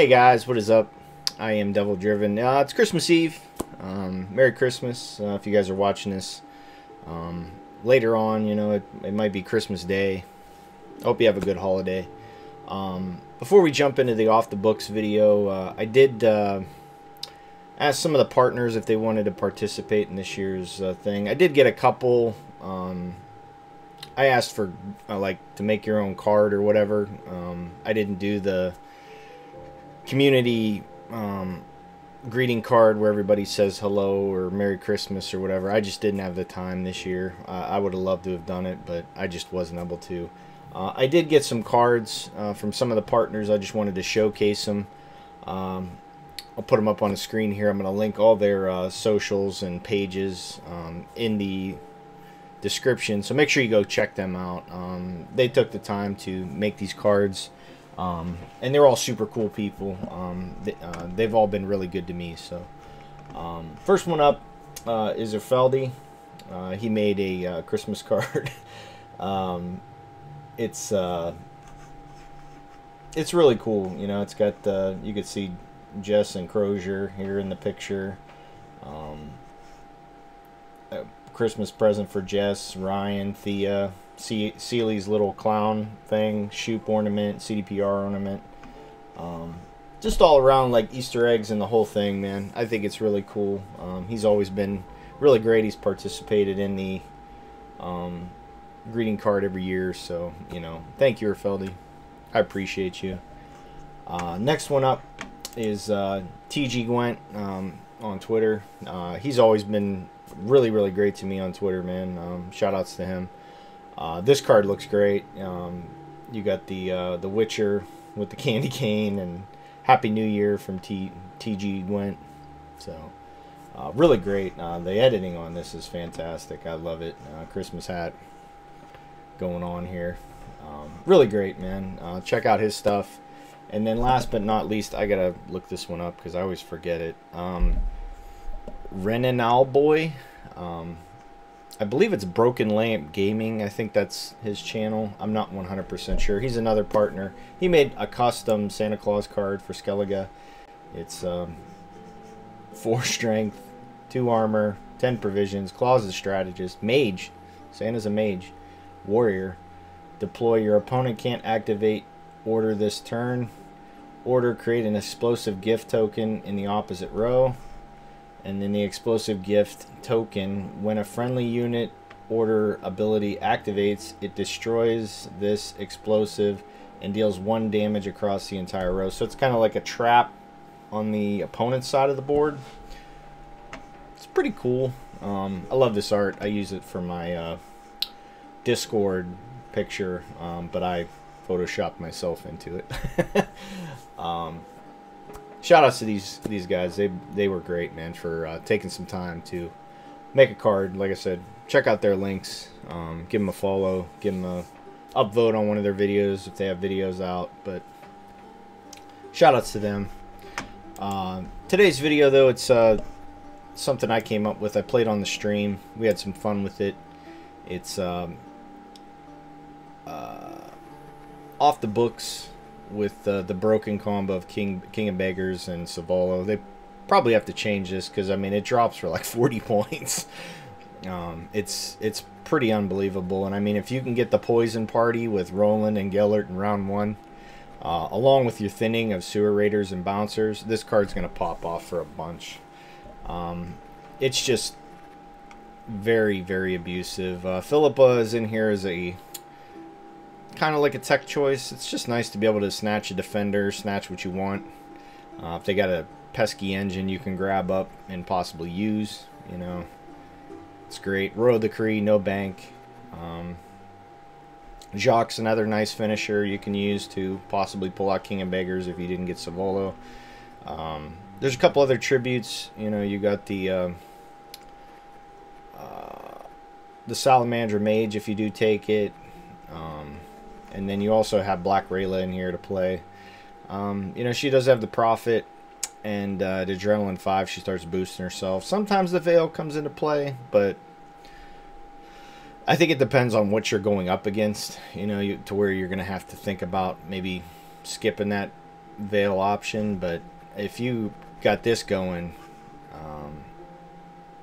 Hey guys, what is up? I am Devil Driven. Uh, it's Christmas Eve. Um, Merry Christmas uh, if you guys are watching this. Um, later on, you know, it, it might be Christmas Day. Hope you have a good holiday. Um, before we jump into the off the books video, uh, I did uh, ask some of the partners if they wanted to participate in this year's uh, thing. I did get a couple. Um, I asked for uh, like to make your own card or whatever. Um, I didn't do the community um, greeting card where everybody says hello or Merry Christmas or whatever. I just didn't have the time this year. Uh, I would have loved to have done it, but I just wasn't able to. Uh, I did get some cards uh, from some of the partners. I just wanted to showcase them. Um, I'll put them up on the screen here. I'm going to link all their uh, socials and pages um, in the description. So make sure you go check them out. Um, they took the time to make these cards. Um, and they're all super cool people. Um, they, uh, they've all been really good to me. So, um, first one up uh, is Euerfeldi. Uh, he made a uh, Christmas card. Um, it's uh, it's really cool. You know, it's got you can see Jess and Crozier here in the picture. Um, Christmas present for Jess, Ryan, Thea, C- Seely's little clown thing, Shupe ornament, CDPR ornament. Um, just all around like Easter eggs and the whole thing, man. I think it's really cool. Um, he's always been really great. He's participated in the um, greeting card every year, so you know, thank you, Euerfeldi. I appreciate you. Uh, next one up is uh, TG Gwent um, on Twitter. Uh, he's always been really, really great to me on Twitter, man. Um, shout outs to him. Uh, this card looks great. Um, you got the uh, the Witcher with the candy cane and Happy New Year from T TG Gwent. So uh, really great. Uh, the editing on this is fantastic. I love it. Uh, Christmas hat going on here. Um, really great, man. Uh, check out his stuff. And then last but not least, I gotta look this one up because I always forget it. Um, Renan Boy. Um, I believe it's Broken Lamp Gaming. I think that's his channel. I'm not 100% sure. He's another partner. He made a custom Santa Claus card for Skellige. It's um, 4 strength, 2 armor, 10 provisions, Claus is strategist, mage. Santa's a mage. Warrior. Deploy. Your opponent can't activate order this turn. Order create an explosive gift token in the opposite row. And then the explosive gift token, when a friendly unit order ability activates, it destroys this explosive and deals one damage across the entire row. So it's kind of like a trap on the opponent's side of the board. It's pretty cool. Um, I love this art. I use it for my uh, Discord picture, um, but I photoshopped myself into it. um, shout outs to these these guys. They they were great, man, for uh, taking some time to make a card. Like I said, check out their links. Um, give them a follow. Give them a upvote on one of their videos if they have videos out. But shout outs to them. Uh, today's video though, it's uh, something I came up with. I played on the stream. We had some fun with it. It's um, uh, off the books with uh, the broken combo of King King of Beggars and Savolla. They probably have to change this because I mean it drops for like 40 points. Um, it's it's pretty unbelievable, and I mean if you can get the poison party with Roland and Gellert in round one, uh, along with your thinning of sewer raiders and bouncers, this card's gonna pop off for a bunch. Um, it's just very very abusive. Uh, Philippa is in here as a kind of like a tech choice. It's just nice to be able to snatch a defender, snatch what you want. Uh, if they got a pesky engine you can grab up and possibly use, you know, it's great. Royal Decree, no bank. Um, Jacques, another nice finisher you can use to possibly pull out King of Beggars if you didn't get Savolla. Um, there's a couple other tributes. You know, you got the uh, uh, the Salamander Mage if you do take it. Um, and then you also have Black Rayla in here to play. Um, you know, she does have the Prophet and uh, the Adrenaline 5. She starts boosting herself. Sometimes the Veil comes into play, but I think it depends on what you're going up against. You know, you, to where you're going to have to think about maybe skipping that veil option, but if you got this going, um,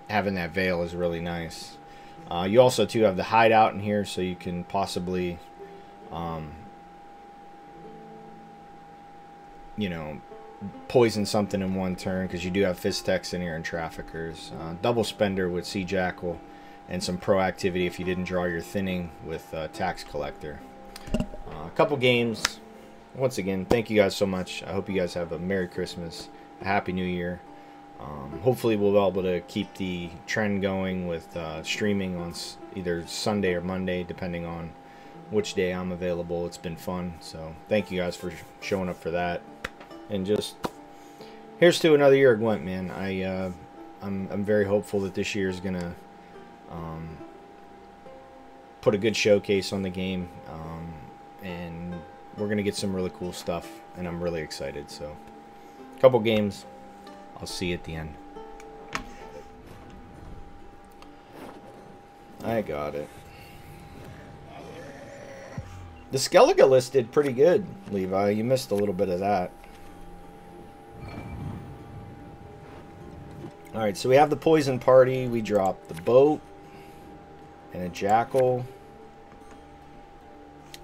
having that veil is really nice. Uh, you also too have the hideout in here, so you can possibly, um, you know, poison something in one turn because you do have Fisstech in here and Traffickers. Uh, double Spender with Sea Jackal and some proactivity if you didn't draw your thinning with uh, Tax Collector. Uh, a couple games. Once again, thank you guys so much. I hope you guys have a Merry Christmas, a Happy New Year. Um, hopefully, we'll be able to keep the trend going with uh, streaming on either Sunday or Monday, depending on which day I'm available. It's been fun, so thank you guys for showing up for that and just here's to another year of Gwent, man. I uh, I'm I'm very hopeful that this year is gonna um, put a good showcase on the game, um, and we're gonna get some really cool stuff, and I'm really excited. So, a couple games, I'll see you at the end. I got it. The Skellige list did pretty good, Levi. You missed a little bit of that. Alright, so we have the poison party. We drop the boat and a jackal.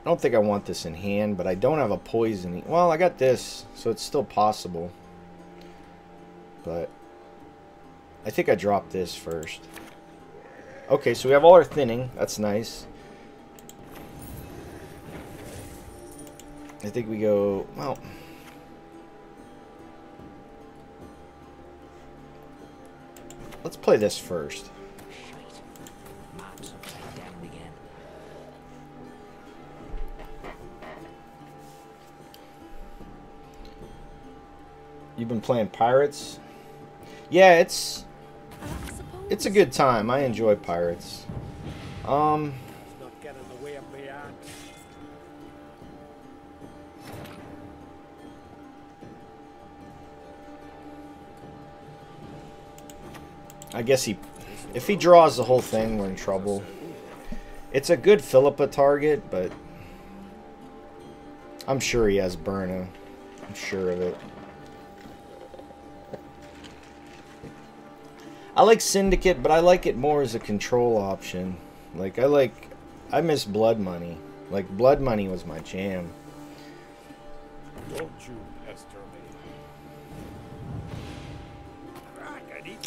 I don't think I want this in hand, but I don't have a poison. Well, I got this, so it's still possible. But I think I dropped this first. Okay, so we have all our thinning. That's nice. I think we go, well... Let's play this first. You've been playing Pirates? Yeah, it's it's a good time. I enjoy Pirates. Um I guess he... If he draws the whole thing, we're in trouble. It's a good Philippa target, but... I'm sure he has Birna. I'm sure of it. I like Syndicate, but I like it more as a control option. Like, I like... I miss Blood Money. Like, Blood Money was my jam.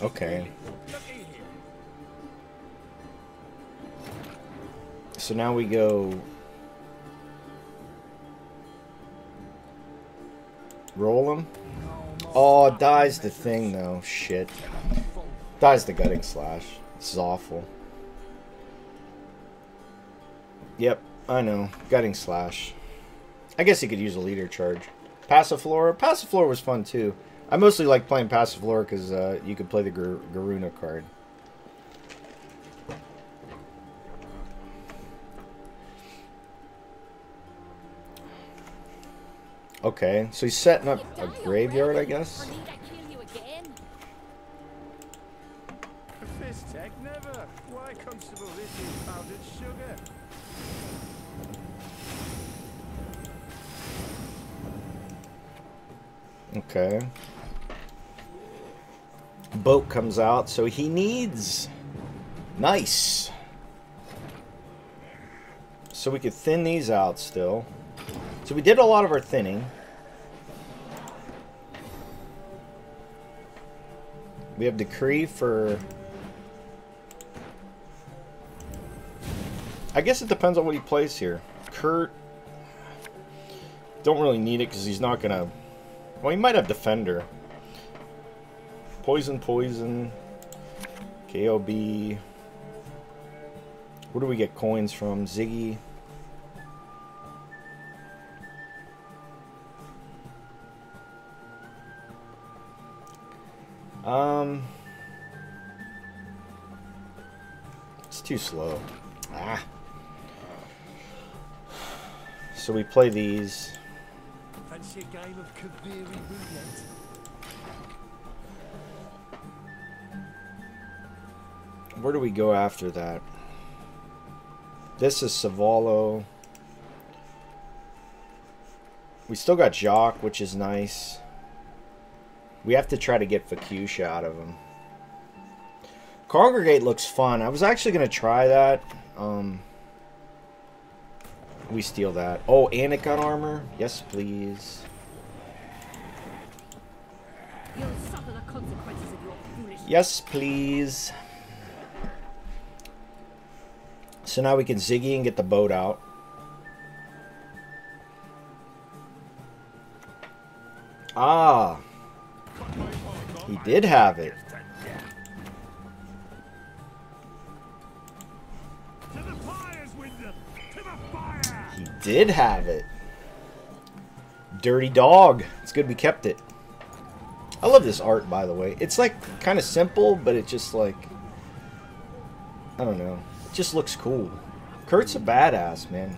Okay. So now we go... Roll him? Oh, dies the thing though. Shit. Dies the gutting slash. This is awful. Yep, I know. Gutting slash. I guess he could use a leader charge. Passiflora? Passiflora was fun too. I mostly like playing Passiflora because uh, you could play the Gar Garuna card. Okay, so he's setting up a graveyard, I guess. Okay. Boat comes out, so he needs... Nice! So we could thin these out still. So we did a lot of our thinning. We have Decree for... I guess it depends on what he plays here. Kurt... Don't really need it because he's not going to... Well, he might have Defender. Poison, Poison. KOB. Where do we get coins from? Ziggy. Um, it's too slow. Ah. So we play these. Fancy a game of Kaviri roulette. Where do we go after that? This is Savolla. We still got Jock, which is nice. We have to try to get Fakusha out of him. Congregate looks fun. I was actually going to try that. Um, we steal that. Oh, and it got armor? Yes, please. Yes, please. So now we can Ziggy and get the boat out. Ah. He did have it. He did have it. Dirty dog. It's good we kept it. I love this art, by the way. It's like kind of simple, but it just like I don't know. It just looks cool. Kurt's a badass, man.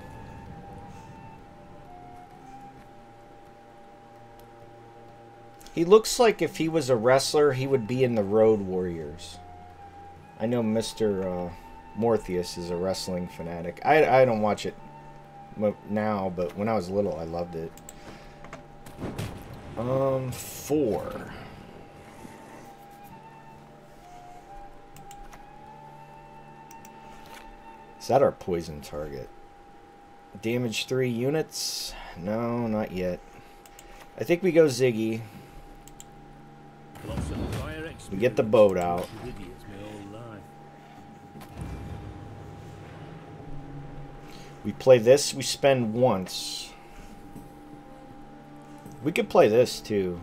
He looks like if he was a wrestler, he would be in the Road Warriors. I know Mr. Uh, Morpheus is a wrestling fanatic. I, I don't watch it now, but when I was little, I loved it. Um, four. Is that our poison target? Damage three units? No, not yet. I think we go Ziggy. We get the boat out. We play this, we spend once. We could play this too.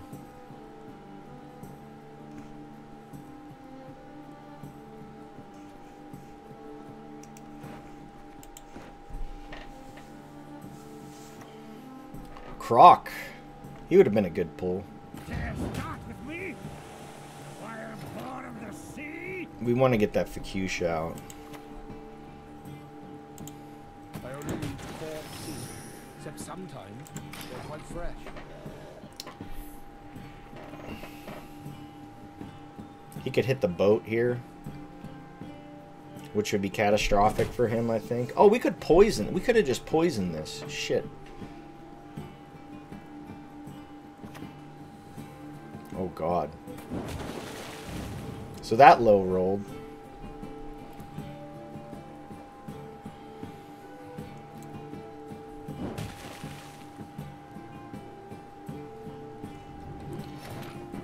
Croc. He would have been a good pull. We want to get that Fakusha out. I only need except sometimes they're quite fresh. He could hit the boat here. Which would be catastrophic for him, I think. Oh, we could poison. We could have just poisoned this. Shit. Oh, God. So that low rolled.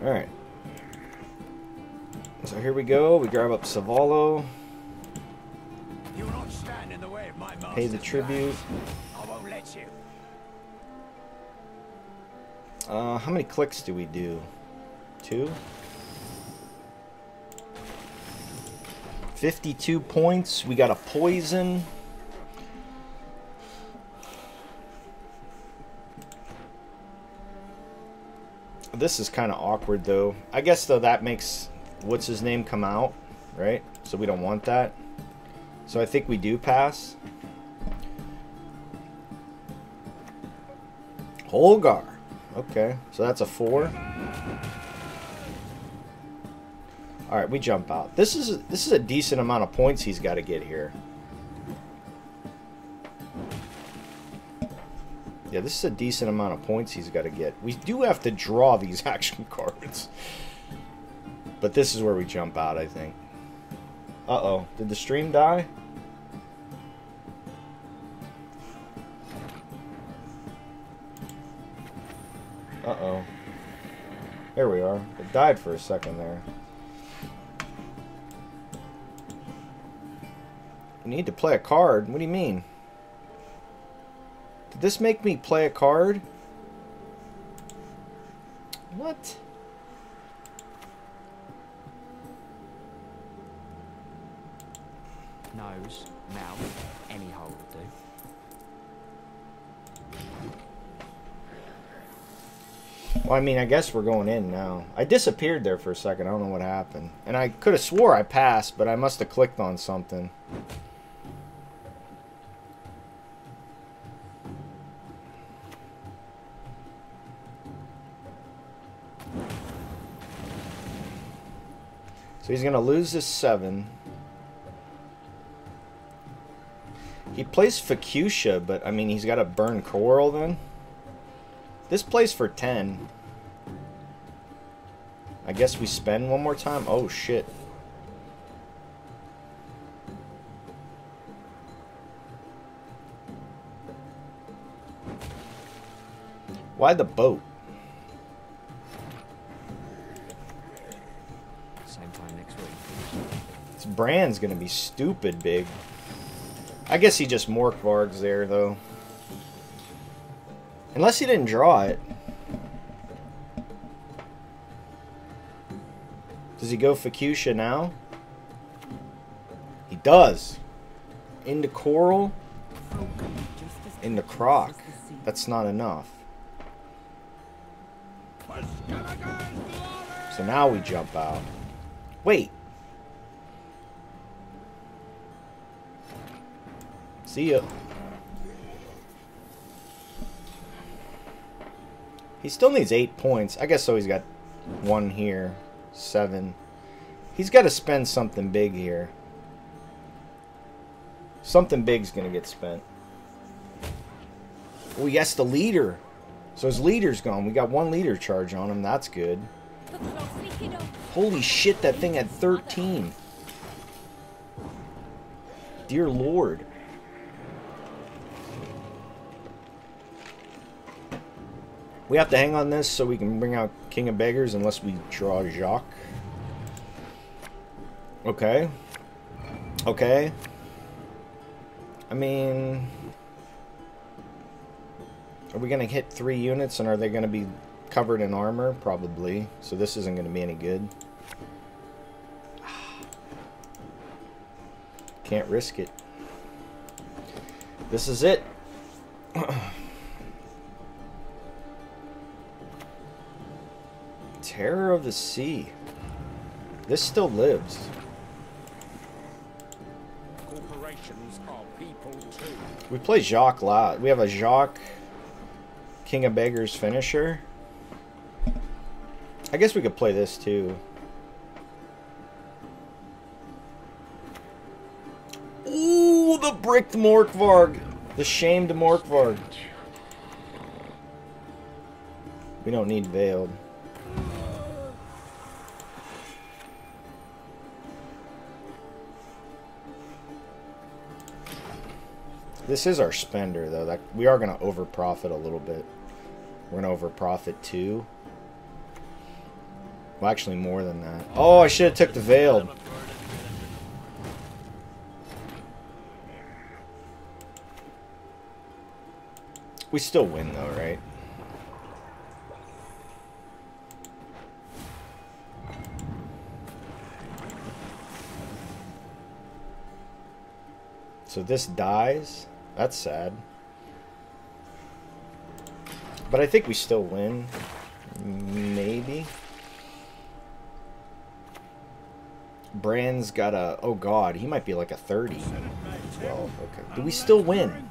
Alright. So here we go. We grab up Savolla. The Pay the tribute. Uh, how many clicks do we do? Two? 52 points. We got a poison. This is kind of awkward, though. I guess, though, that makes what's his name come out, right? So we don't want that. So I think we do pass. Holgar. Okay, so that's a four. All right, we jump out. This is this is a decent amount of points he's got to get here. Yeah, this is a decent amount of points he's got to get. We do have to draw these action cards. But this is where we jump out, I think. Uh-oh. Did the stream die? Uh-oh. There we are. It died for a second there. Need to play a card? What do you mean? Did this make me play a card? What? Nose, mouth, any hole will do. Well, I mean, I guess we're going in now. I disappeared there for a second. I don't know what happened. And I could have swore I passed, but I must have clicked on something. He's going to lose his 7. He plays Fakusha, but I mean, he's got to burn Coral then. This plays for 10. I guess we spend one more time? Oh, shit. Why the boat? Same time next week. This brand's gonna be stupid big. I guess he just Morkvargs there, though. Unless he didn't draw it. Does he go Fuchsia now? He does. Into Coral. Into Croc. That's not enough. So now we jump out. Wait. See ya. He still needs eight points. I guess so he's got one here. Seven. He's got to spend something big here. Something big's going to get spent. Oh, yes, the leader. So his leader's gone. We got one leader charge on him. That's good. Holy shit, that thing had 13. Dear Lord. We have to hang on this so we can bring out King of Beggars unless we draw Jacques. Okay. Okay. I mean... Are we going to hit three units and are they going to be covered in armor? Probably. So this isn't going to be any good. Can't risk it. This is it. Terror of the Sea. This still lives. Corporations are people too. We play Jacques a lot. We have a Jacques King of Beggars finisher. I guess we could play this too. Ooh, the bricked Morkvarg. The shamed Morkvarg. We don't need Veiled. This is our spender, though. That we are going to over profit a little bit. We're going to over profit too. Well, actually, more than that. Oh, I should have took the veiled. We still win, though, right? So this dies. That's sad. But I think we still win. Maybe. Brand's got a... Oh, God. He might be like a 30. 12. Okay. Do we still win?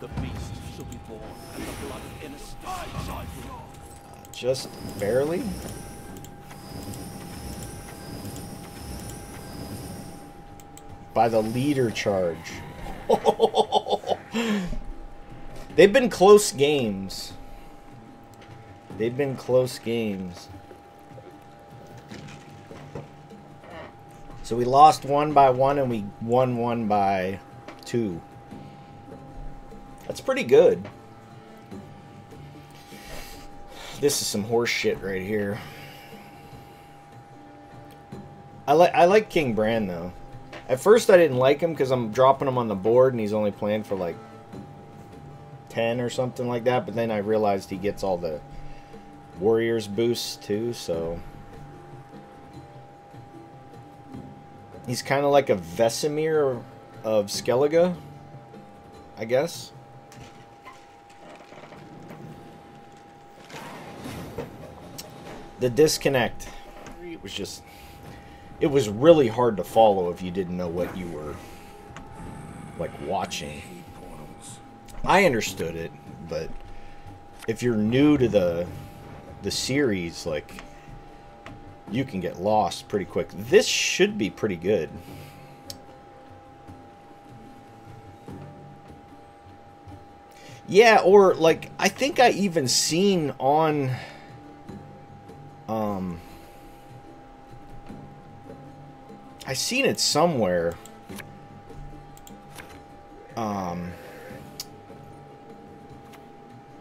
The beast shall be born, and the blood of innocence shall flow. Just barely? By the leader charge. They've been close games. They've been close games. So we lost one by one and we won one by two. That's pretty good. This is some horse shit right here. I like I like King Brand though. At first I didn't like him because I'm dropping him on the board and he's only playing for like 10 or something like that. But then I realized he gets all the Warriors boosts too, so... He's kind of like a Vesemir of Skellige, I guess. The disconnect. It was just... It was really hard to follow if you didn't know what you were, like, watching. I understood it, but if you're new to the the series, like you can get lost pretty quick. This should be pretty good. Yeah, or like I think I even seen on um I seen it somewhere. Um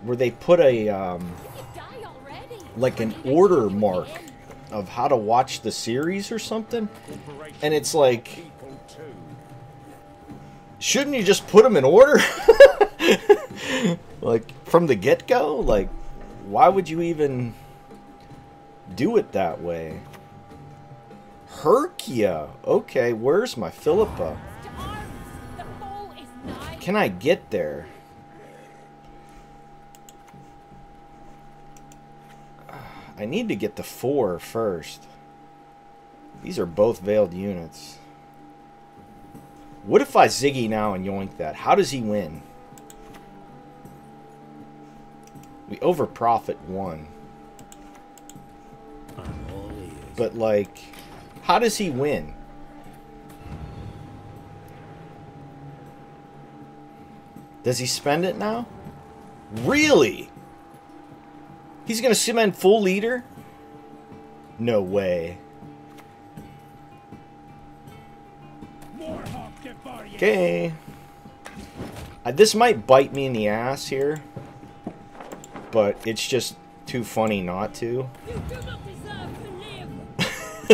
where they put a um like an order mark of how to watch the series or something. And it's like shouldn't you just put them in order? like from the get-go? Like why would you even do it that way? Herkia. Okay, where's my Philippa? Can I get there? I need to get the four first. These are both veiled units. What if I Ziggy now and yoink that? How does he win? We over profit one. Oh, but like, how does he win? Does he spend it now? Really? He's gonna cement full leader? No way. Okay. Uh, this might bite me in the ass here, but it's just too funny not to.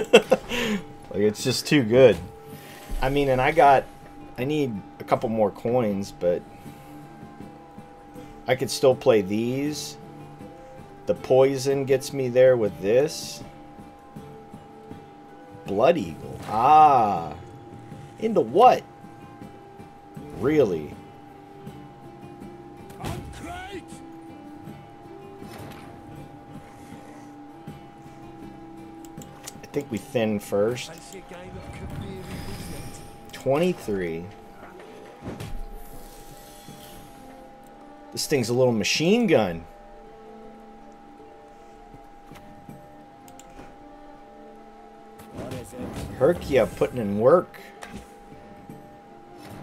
like it's just too good. I mean, and I got, I need a couple more coins, but I could still play these. The poison gets me there with this. Blood Eagle. Ah. Into what? Really? Think we thin first. 23. This thing's a little machine gun. Herkia putting in work.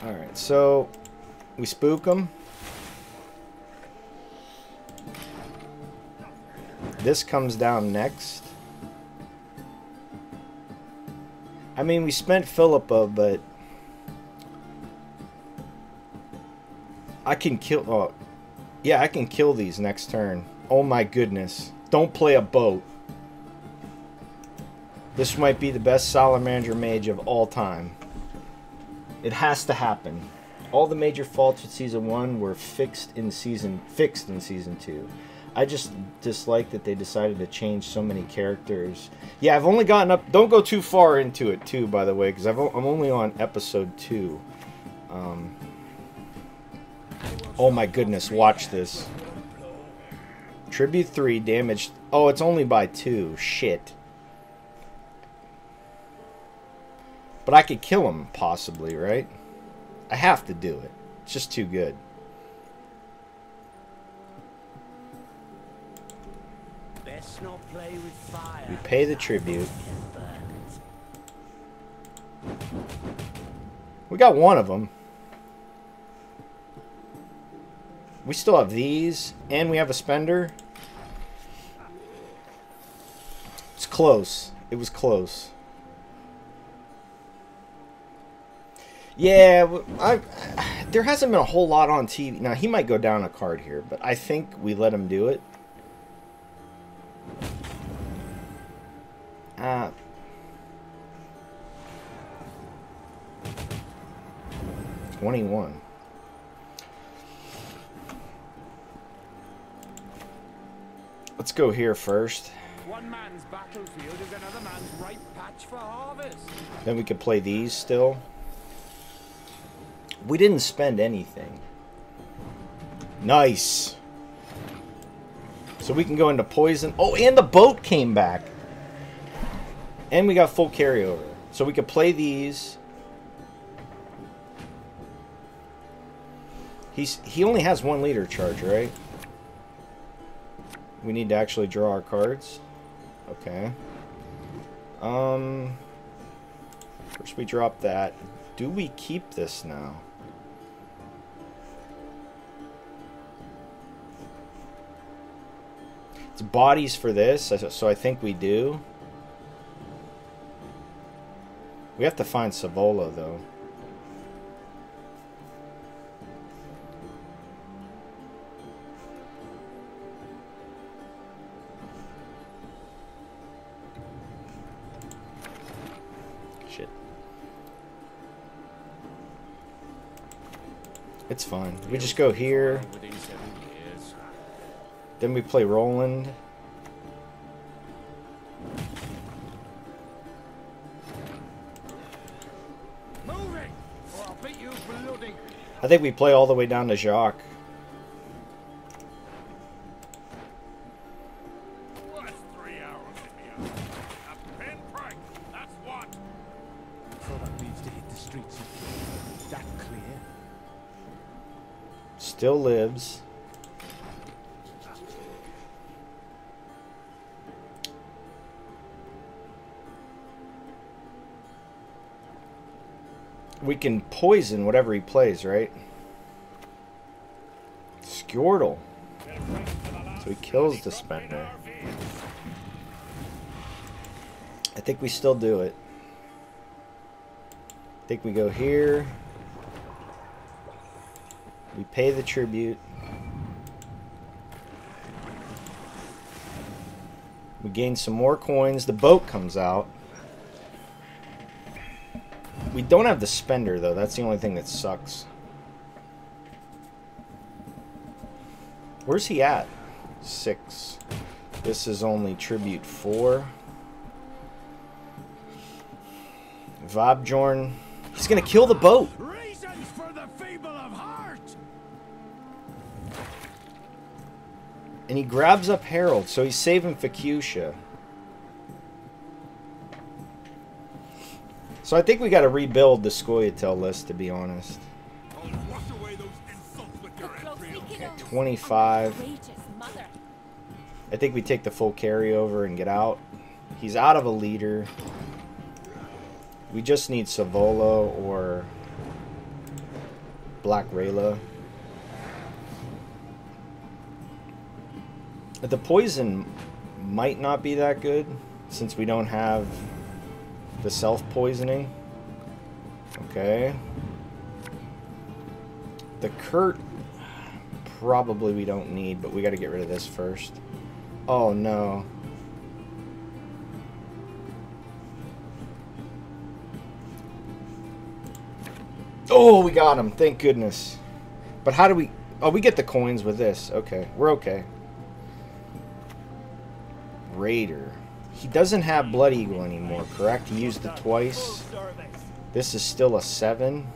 Alright, so we spook them. This comes down next. I mean, we spent Philippa, but I can kill. Oh, yeah, I can kill these next turn. Oh my goodness! Don't play a boat. This might be the best Salamander mage of all time. It has to happen. All the major faults with season one were fixed in season fixed in season two. I just dislike that they decided to change so many characters. Yeah, I've only gotten up. Don't go too far into it, too, by the way, because I'm only on episode two. Um, oh my goodness, watch this. Tribute 3 damaged. Oh, it's only by 2. Shit. But I could kill him, possibly, right? I have to do it. It's just too good. We pay the tribute. We got one of them. We still have these, and we have a spender. It's close. It was close. Yeah, I, there hasn't been a whole lot on TV. Now, he might go down a card here, but I think we let him do it. Uh, Twenty-one. Let's go here first. One man's battlefield is another man's ripe patch for harvest. Then we could play these still. We didn't spend anything. Nice. So we can go into poison. Oh, and the boat came back. And we got full carryover. So we could play these. He's he only has one leader charge, right? We need to actually draw our cards. Okay. Um First we drop that. Do we keep this now? It's bodies for this, so I think we do. We have to find Savolla, though. Shit. It's fine. We just go here. Within seven years. Then we play Roland. I think we play all the way down to Jacques. We can poison whatever he plays, right? Skjortel. So he kills the spender. I think we still do it. I think we go here. We pay the tribute. We gain some more coins. The boat comes out. Don't have the spender, though. That's the only thing that sucks. Where's he at? Six. This is only tribute four. Vabjorn. He's going to kill the boat. Reasons for the feeble of heart. And he grabs up Harold, so he's saving Facutia. So I think we got to rebuild the Scoia'tael list, to be honest. I'll wash away those insults with your. Okay, 25. I think we take the full carryover and get out. He's out of a leader. We just need Savolla or Black Rayla. The poison might not be that good since we don't have the self-poisoning. Okay. The Kurt probably we don't need, but we got to get rid of this first. Oh no. Oh, we got him. Thank goodness. But how do we... Oh, we get the coins with this. Okay, we're okay. Raider. He doesn't have Blood Eagle anymore, correct? He used it twice. This is still a 7.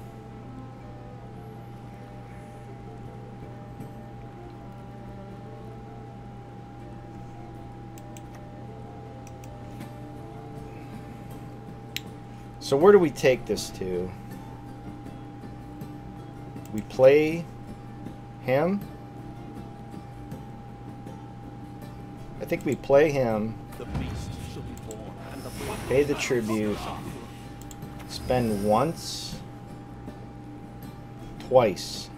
So where do we take this to? We play him. I think we play him, pay the tribute, spend once, twice.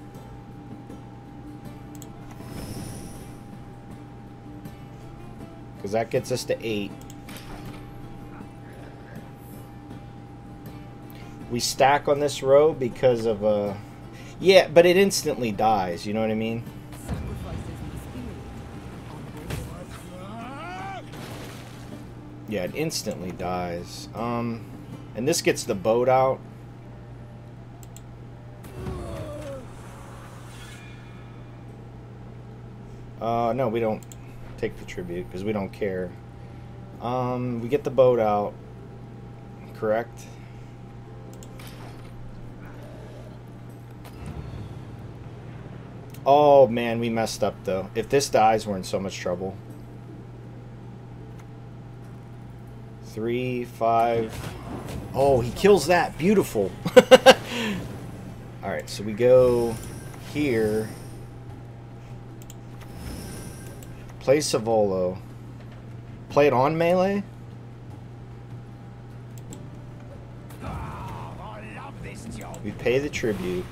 Because that gets us to eight. We stack on this row because of uh yeah, but it instantly dies, you know what I mean? Yeah, it instantly dies. Um and this gets the boat out. Uh no, we don't take the tribute because we don't care. Um we get the boat out. Correct? Oh man, we messed up though. If this dies, we're in so much trouble. Three, five. Oh, he kills that. Beautiful. Alright, so we go here. Play Savolla. Play it on melee? I love this job. We pay the tribute.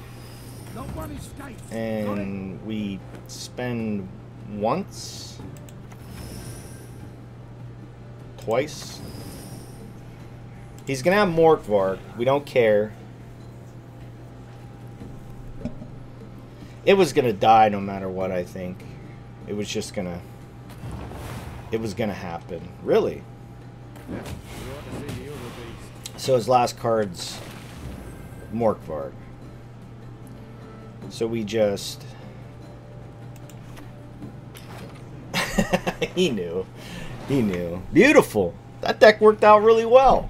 And we spend once. twice. He's gonna have Morkvarg. We don't care. It was gonna die no matter what, I think. It was just gonna... It was happen. Really? Ought to other beast. So his last card's Morkvarg. So we just... he knew. He knew. Beautiful. That deck worked out really well.